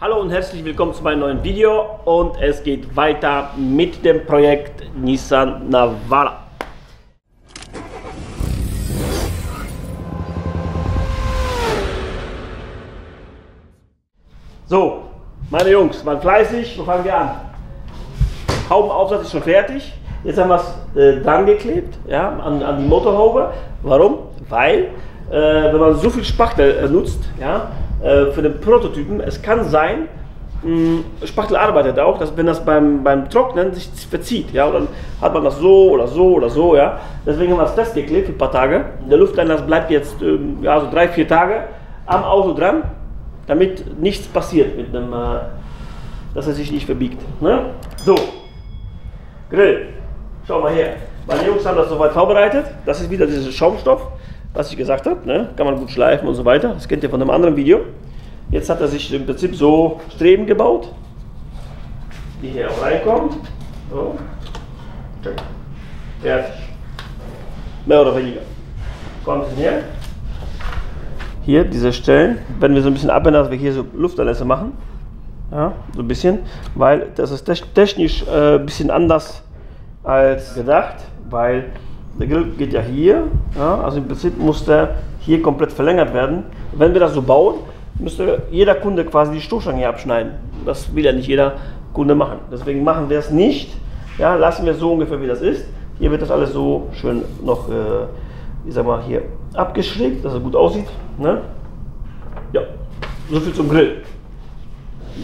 Hallo und herzlich willkommen zu meinem neuen Video und es geht weiter mit dem Projekt Nissan Navara. So, meine Jungs, waren fleißig, wo fangen wir an? Haubenaufsatz ist schon fertig. Jetzt haben wir es äh, dran geklebt, ja, an, an die Motorhaube. Warum? Weil, äh, wenn man so viel Spachtel äh, nutzt, ja, äh, für den Prototypen, es kann sein, Spachtel arbeitet auch, dass wenn das beim, beim Trocknen sich verzieht, ja, dann hat man das so oder so oder so, ja. Deswegen haben wir es festgeklebt für ein paar Tage. Der Lufteinlass bleibt jetzt, ähm, ja, so drei, vier Tage am Auto dran, damit nichts passiert mit dem, äh, dass er sich nicht verbiegt. Ne? So, Grill. Schau mal her. Meine Jungs haben das soweit vorbereitet. Das ist wieder dieser Schaumstoff, was ich gesagt habe. Ne? Kann man gut schleifen und so weiter. Das kennt ihr von einem anderen Video. Jetzt hat er sich im Prinzip so Streben gebaut, die hier auch reinkommen. So. Fertig. Mehr oder weniger. Kommt her. Hier, diese Stellen, wenn wir so ein bisschen abändern, dass wir hier so Luftanlässe machen. Ja, so ein bisschen, weil das ist technisch äh, ein bisschen anders als gedacht, weil der Grill geht ja hier, ja, also im Prinzip muss der hier komplett verlängert werden. Wenn wir das so bauen, müsste jeder Kunde quasi die Stoßstange hier abschneiden. Das will ja nicht jeder Kunde machen. Deswegen machen wir es nicht. Ja, lassen wir es so ungefähr wie das ist. Hier wird das alles so schön noch, äh, ich sag mal, hier abgeschrägt, dass es gut aussieht. Ne? Ja, so viel zum Grill.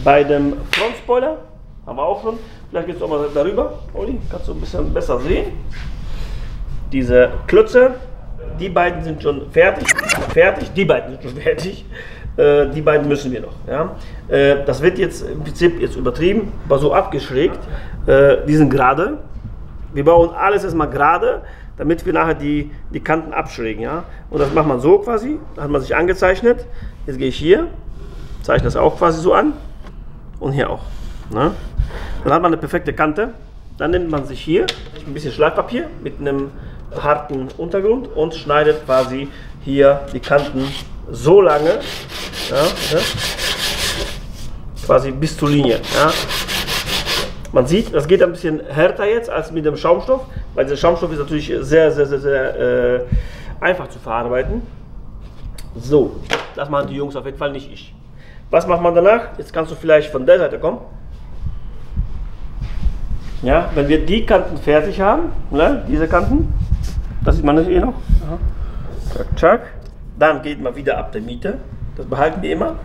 Bei dem Frontspoiler haben wir auch schon, vielleicht gehst du auch mal darüber, Oli, kannst du ein bisschen besser sehen. Diese Klötze, die beiden sind schon fertig, fertig, die beiden sind schon fertig. Äh, die beiden müssen wir noch. Ja? Äh, das wird jetzt im Prinzip jetzt übertrieben, aber so abgeschrägt. Äh, die sind gerade. Wir bauen alles erstmal gerade, damit wir nachher die, die Kanten abschrägen. Ja? Und das macht man so quasi, da hat man sich angezeichnet. Jetzt gehe ich hier, zeichne das auch quasi so an und hier auch. Ne? Dann hat man eine perfekte Kante. Dann nimmt man sich hier ein bisschen Schleifpapier mit einem harten Untergrund und schneidet quasi hier die Kanten so lange, ja, ja, quasi bis zur Linie. Ja. Man sieht, das geht ein bisschen härter jetzt als mit dem Schaumstoff, weil der Schaumstoff ist natürlich sehr, sehr, sehr, sehr äh, einfach zu verarbeiten. So, das machen die Jungs auf jeden Fall nicht ich. Was macht man danach? Jetzt kannst du vielleicht von der Seite kommen. Ja, wenn wir die Kanten fertig haben, ne, diese Kanten, das sieht man das eh noch. Zack, zack. Dann geht man wieder ab der Mitte. Das behalten wir immer.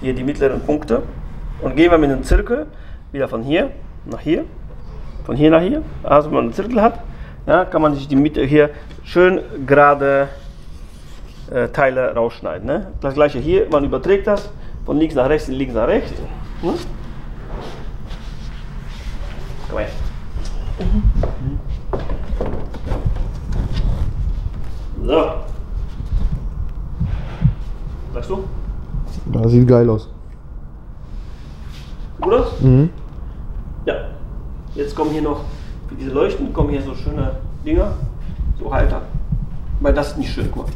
Hier die mittleren Punkte. Und gehen wir mit einem Zirkel wieder von hier nach hier. Von hier nach hier. Also wenn man einen Zirkel hat, ja, kann man sich die Mitte hier schön gerade äh, Teile rausschneiden. Ne? Das gleiche hier, man überträgt das von links nach rechts, links nach rechts. Hm? Komm her. So. Sagst du? Ja, sieht geil aus. Gut aus? Mhm. Ja. Jetzt kommen hier noch, für diese Leuchten, kommen hier so schöne Dinger, so Halter. Weil das ist nicht schön, guck mal.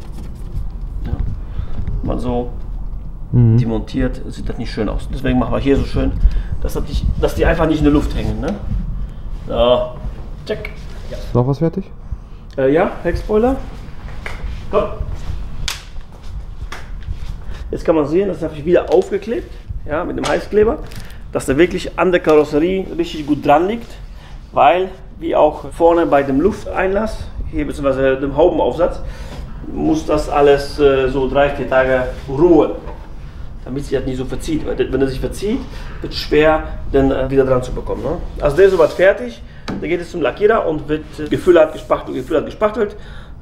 Ja. Wenn man so Mhm. die montiert, sieht das nicht schön aus. Deswegen machen wir hier so schön, dass, das nicht, dass die einfach nicht in der Luft hängen. Ne? So, check. Ja, Noch was fertig? äh, ja Heckspoiler. Komm. Jetzt kann man sehen, das habe ich wieder aufgeklebt, ja, mit dem Heißkleber, dass der wirklich an der Karosserie richtig gut dran liegt, weil, wie auch vorne bei dem Lufteinlass, hier bzw. dem Haubenaufsatz, muss das alles äh, so drei, vier Tage ruhen, damit sich das nicht so verzieht. Weil wenn er sich verzieht, wird es schwer, den äh, wieder dran zu bekommen. Ne? Also der ist soweit fertig, dann geht es zum Lackierer und wird äh, gefüllert, gespachtelt, gefüllert, gespachtelt,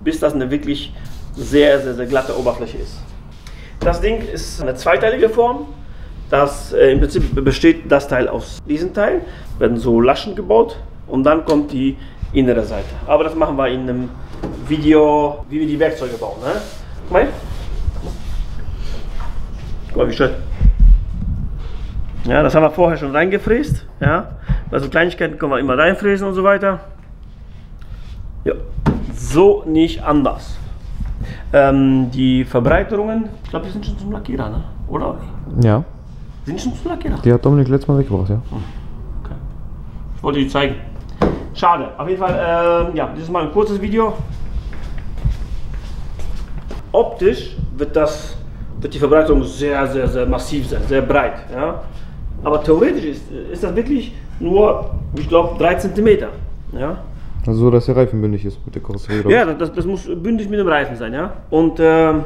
bis das eine wirklich sehr, sehr, sehr glatte Oberfläche ist. Das Ding ist eine zweiteilige Form. Das äh, im Prinzip besteht das Teil aus diesem Teil, werden so Laschen gebaut und dann kommt die innere Seite. Aber das machen wir in einem Video, wie wir die Werkzeuge bauen. Ne? Guck mal. Guck mal, wie schön. Ja, das haben wir vorher schon reingefräst. Ja, also Kleinigkeiten können wir immer reinfräsen und so weiter. Ja, so nicht anders. Ähm, die Verbreiterungen, ich glaube, die sind schon zum Lackierer, ne? oder? Ja. Sind schon zu lackiert? Die hat Dominik letztes Mal weggebracht, ja. Okay. Ich wollte die zeigen. Schade. Auf jeden Fall, ähm, ja, das ist mal ein kurzes Video. Optisch wird das, wird die Verbreitung sehr, sehr, sehr massiv sein, sehr breit. Ja? Aber theoretisch ist, ist das wirklich nur, ich glaube, 3 cm. Ja? Also so, dass der Reifen bündig ist mit der Karosserie. oder Ja, das, das muss bündig mit dem Reifen sein, ja. Und ähm,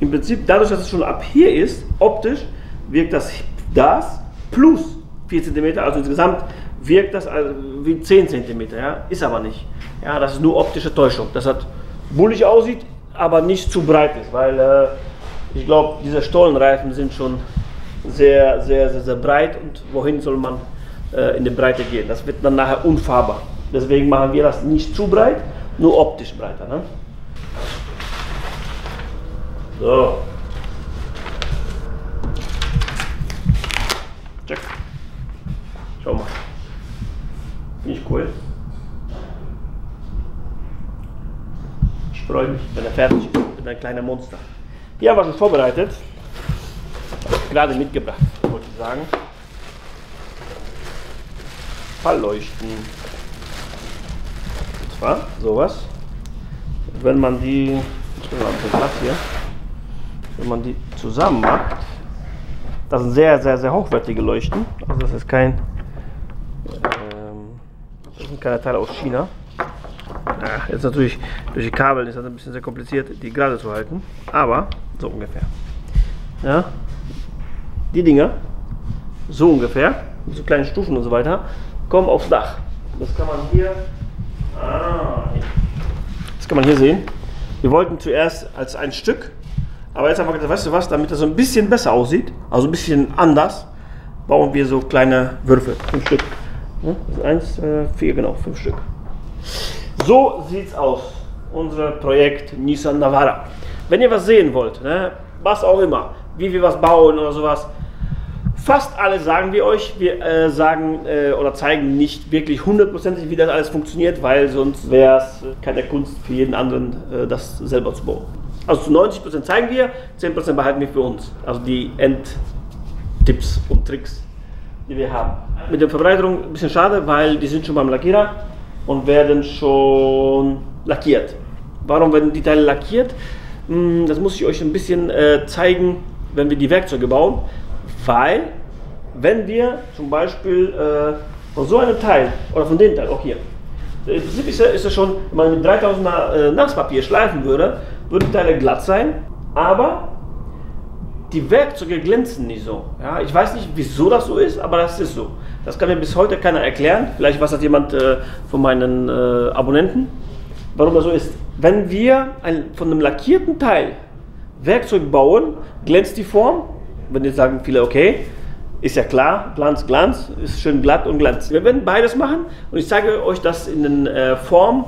im Prinzip, dadurch, dass es schon ab hier ist, optisch, wirkt das, das plus 4 cm, also insgesamt wirkt das also wie 10 cm, ja. Ist aber nicht. Ja, das ist nur optische Täuschung. Das hat bullig aussieht, aber nicht zu breit ist, weil äh, ich glaube, diese Stollenreifen sind schon sehr, sehr, sehr, sehr breit und wohin soll man äh, in die Breite gehen? Das wird dann nachher unfahrbar. Deswegen machen wir das nicht zu breit, nur optisch breiter. Ne? So. Check. Schau mal. Finde ich cool. Ich freue mich, wenn er fertig ist. Ich bin ein kleiner Monster. Hier haben wir schon vorbereitet. Gerade mitgebracht, wollte ich sagen. Und zwar sowas. Wenn man die, ich bin mal ein bisschen hier, wenn man die zusammen macht, das sind sehr, sehr, sehr hochwertige Leuchten. Also das ist kein, ähm, das sind keine Teile aus China. Ja, jetzt natürlich durch die Kabel ist das ein bisschen sehr kompliziert, die gerade zu halten. Aber so ungefähr. Ja, die Dinger, so ungefähr, so kleinen Stufen und so weiter, kommen aufs Dach. Das kann man ah, hier. Das kann man hier sehen. Wir wollten zuerst als ein Stück, aber jetzt haben wir gedacht, weißt du was, damit das so ein bisschen besser aussieht, also ein bisschen anders, bauen wir so kleine Würfel, fünf Stück. Ist eins, zwei, vier, genau, fünf Stück. So sieht's aus, unser Projekt Nissan Navara. Wenn ihr was sehen wollt, ne, was auch immer, wie wir was bauen oder sowas, fast alle sagen wir euch, wir äh, sagen äh, oder zeigen nicht wirklich hundertprozentig, wie das alles funktioniert, weil sonst wäre es keine Kunst für jeden anderen, äh, das selber zu bauen. Also zu 90% zeigen wir, 10% behalten wir für uns. Also die Endtipps und Tricks, die wir haben. Mit der Verbreiterung ein bisschen schade, weil die sind schon beim Lackierer und werden schon lackiert. Warum werden die Teile lackiert? Hm, Das muss ich euch ein bisschen äh, zeigen, wenn wir die Werkzeuge bauen, weil wenn wir zum Beispiel äh, von so einem Teil oder von dem Teil, auch hier, im Prinzip ist, ist es schon, wenn man mit 3000er äh, Nasspapier schleifen würde, würden die Teile glatt sein, aber die Werkzeuge glänzen nicht so. Ja, ich weiß nicht, wieso das so ist, aber das ist so. Das kann mir bis heute keiner erklären. Vielleicht weiß das jemand äh, von meinen äh, Abonnenten, warum das so ist. Wenn wir ein, von einem lackierten Teil Werkzeug bauen, glänzt die Form. Wenn jetzt sagen viele, okay, ist ja klar, Glanz, Glanz, ist schön glatt und Glanz. Wir werden beides machen und ich zeige euch das in den äh, Formen,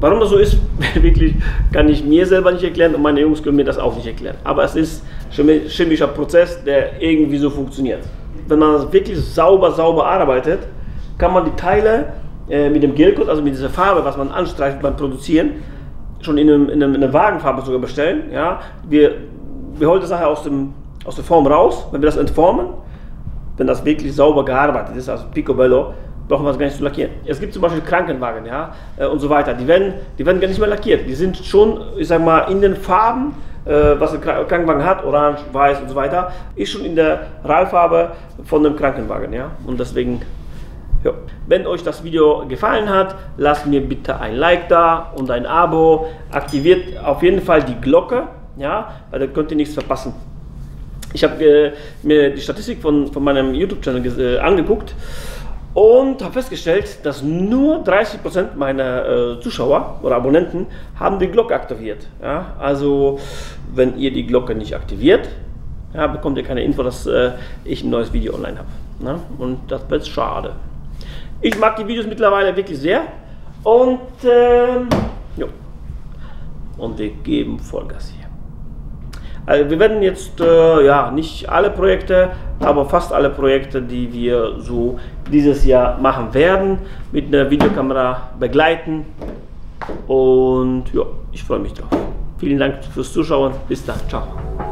Warum das so ist, wirklich kann ich mir selber nicht erklären und meine Jungs können mir das auch nicht erklären. Aber es ist chemi- chemischer Prozess, der irgendwie so funktioniert. Wenn man das wirklich sauber, sauber arbeitet, kann man die Teile äh, mit dem Gelcoat, also mit dieser Farbe, was man anstreicht beim Produzieren, schon in, einem, in, einem, in einer Wagenfarbe sogar bestellen. Ja? Wir, wir holen das nachher aus, dem, aus der Form raus, wenn wir das entformen, wenn das wirklich sauber gearbeitet ist, also Picobello, brauchen wir es gar nicht zu lackieren. Es gibt zum Beispiel Krankenwagen, ja, äh, und so weiter. Die werden, die werden gar nicht mehr lackiert. Die sind schon, ich sag mal, in den Farben, äh, was ein Kra- Krankenwagen hat, orange, weiß und so weiter, ist schon in der Rallfarbe von dem Krankenwagen, ja. Und deswegen, ja. Wenn euch das Video gefallen hat, lasst mir bitte ein Like da und ein Abo. Aktiviert auf jeden Fall die Glocke, ja, weil dann könnt ihr nichts verpassen. Ich habe äh, mir die Statistik von, von meinem YouTube-Channel äh, angeguckt und habe festgestellt, dass nur 30% meiner äh, Zuschauer oder Abonnenten haben die Glocke aktiviert. Ja? Also wenn ihr die Glocke nicht aktiviert, ja, bekommt ihr keine Info, dass äh, ich ein neues Video online habe. Ne? Und das wird schade. Ich mag die Videos mittlerweile wirklich sehr und ähm, und wir geben Vollgas hier. Also wir werden jetzt, äh, ja, nicht alle Projekte, aber fast alle Projekte, die wir so dieses Jahr machen werden, mit einer Videokamera begleiten. Und ja, ich freue mich drauf. Vielen Dank fürs Zuschauen. Bis dann. Ciao.